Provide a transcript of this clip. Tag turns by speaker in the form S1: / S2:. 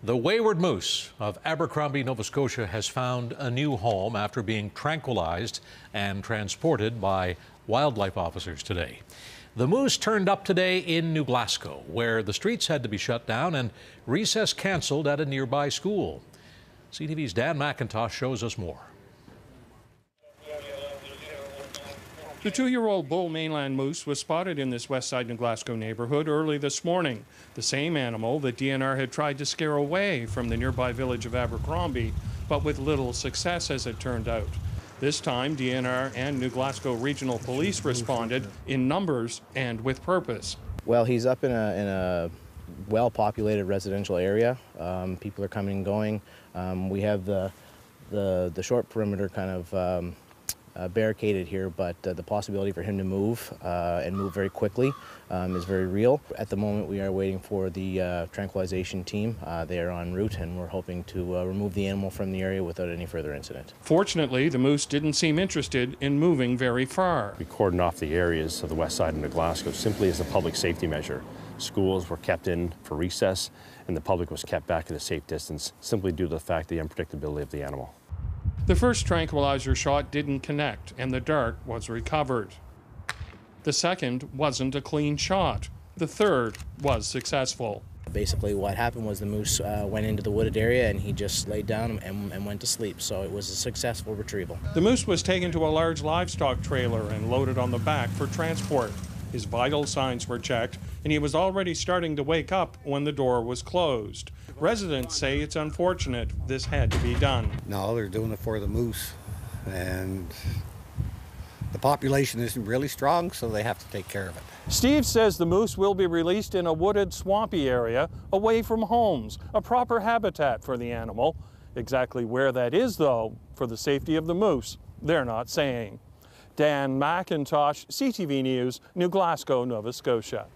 S1: The wayward moose of Abercrombie, Nova Scotia has found a new home after being tranquilized and transported by wildlife officers today. The moose turned up today in New Glasgow, where the streets had to be shut down and recess canceled at a nearby school. CTV's Dan McIntosh shows us more.
S2: The two-year-old bull mainland moose was spotted in this west side New Glasgow neighborhood early this morning. The same animal that DNR had tried to scare away from the nearby village of Abercrombie, but with little success as it turned out. This time, DNR and New Glasgow Regional Police responded in numbers and with purpose.
S3: Well, he's up in a, in a well-populated residential area. Um, people are coming and going. Um, we have the, the, the short perimeter kind of um, barricaded here, but uh, the possibility for him to move uh, and move very quickly um, is very real. At the moment, we are waiting for the uh, tranquilization team. Uh, they are en route, and we're hoping to uh, remove the animal from the area without any further incident.
S2: Fortunately, the moose didn't seem interested in moving very far.
S4: We cordoned off the areas of the west side of Glasgow simply as a public safety measure. Schools were kept in for recess, and the public was kept back at a safe distance simply due to the fact the unpredictability of the animal.
S2: The first tranquilizer shot didn't connect and the dart was recovered. The second wasn't a clean shot. The third was successful.
S3: Basically, what happened was the moose uh, went into the wooded area and he just laid down and, and, went to sleep. So it was a successful retrieval.
S2: The moose was taken to a large livestock trailer and loaded on the back for transport. His vital signs were checked, and he was already starting to wake up when the door was closed. Residents say it's unfortunate this had to be done.
S5: No, they're doing it for the moose. And the population isn't really strong, so they have to take care of it.
S2: Steve says the moose will be released in a wooded, swampy area away from homes, a proper habitat for the animal. Exactly where that is, though, for the safety of the moose, they're not saying. Dan McIntosh, CTV News, New Glasgow, Nova Scotia.